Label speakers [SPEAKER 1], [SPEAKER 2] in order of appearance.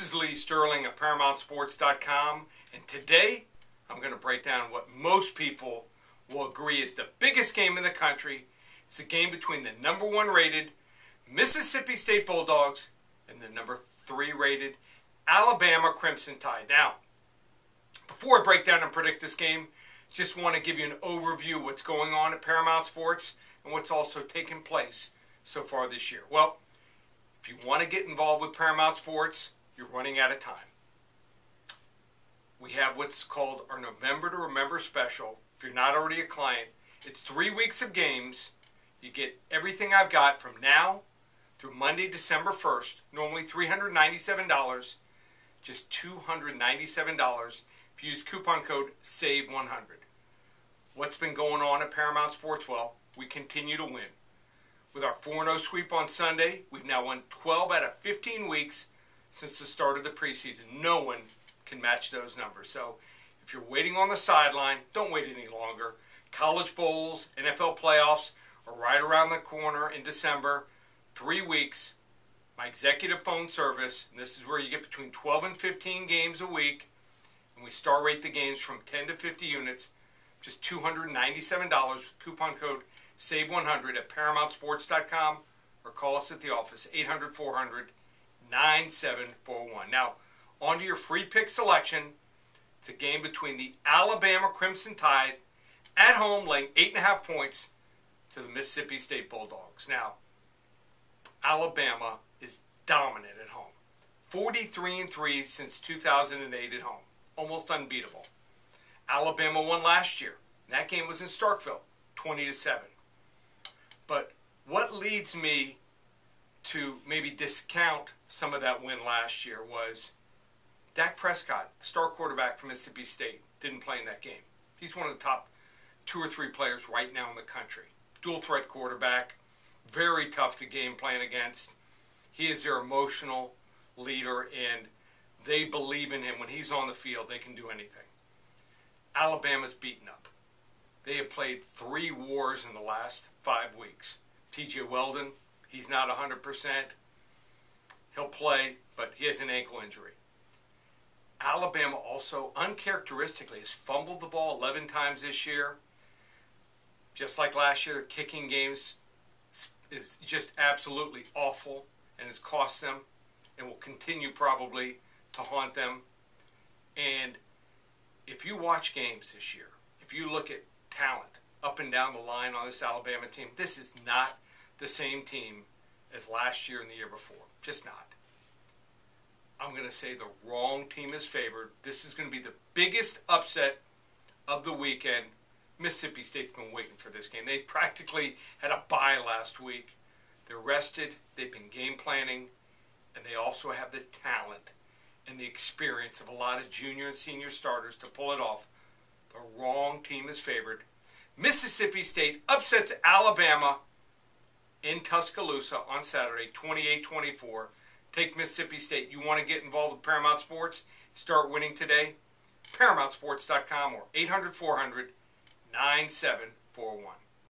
[SPEAKER 1] This is Lee Sterling of ParamountSports.com, and today I'm going to break down what most people will agree is the biggest game in the country. It's a game between the number one rated Mississippi State Bulldogs and the number three rated Alabama Crimson Tide. Now, before I break down and predict this game, just want to give you an overview of what's going on at Paramount Sports and what's also taken place so far this year. Well, if you want to get involved with Paramount Sports, you're running out of time. We have what's called our November to Remember special. If you're not already a client, it's three weeks of games. You get everything I've got from now through Monday, December 1st. Normally $397, just $297 if you use coupon code SAVE100. What's been going on at Paramount Sports? Well, we continue to win. With our 4 0 sweep on Sunday, we've now won 12 out of 15 weeks since the start of the preseason. No one can match those numbers. So if you're waiting on the sideline, don't wait any longer. College bowls, NFL playoffs are right around the corner in December. Three weeks. My executive phone service, this is where you get between 12 and 15 games a week, and we star rate the games from 10 to 50 units, just $297 with coupon code SAVE100 at ParamountSports.com or call us at the office, 800 400 9741. Now, on to your free pick selection. It's a game between the Alabama Crimson Tide at home, laying 8.5 points to the Mississippi State Bulldogs. Now, Alabama is dominant at home. 43 and 3 since 2008 at home. Almost unbeatable. Alabama won last year. That game was in Starkville, 20 to 7. But what leads me to maybe discount some of that win last year was Dak Prescott, star quarterback from Mississippi State, didn't play in that game. He's one of the top two or three players right now in the country. Dual threat quarterback, very tough to game plan against. He is their emotional leader, and they believe in him. When he's on the field, they can do anything. Alabama's beaten up. They have played three wars in the last five weeks. TJ Yeldon, he's not 100%. He'll play, but he has an ankle injury. Alabama also, uncharacteristically, has fumbled the ball 11 times this year. Just like last year, kicking games is just absolutely awful and has cost them and will continue probably to haunt them. And if you watch games this year, if you look at talent up and down the line on this Alabama team, this is not the same team as last year and the year before. Just not. I'm going to say the wrong team is favored. This is going to be the biggest upset of the weekend. Mississippi State's been waiting for this game. They practically had a bye last week. They're rested, they've been game planning, and they also have the talent and the experience of a lot of junior and senior starters to pull it off. The wrong team is favored. Mississippi State upsets Alabama in Tuscaloosa on Saturday, 28 24. Take Mississippi State. You want to get involved with Paramount Sports? Start winning today? ParamountSports.com or 800 400 9741.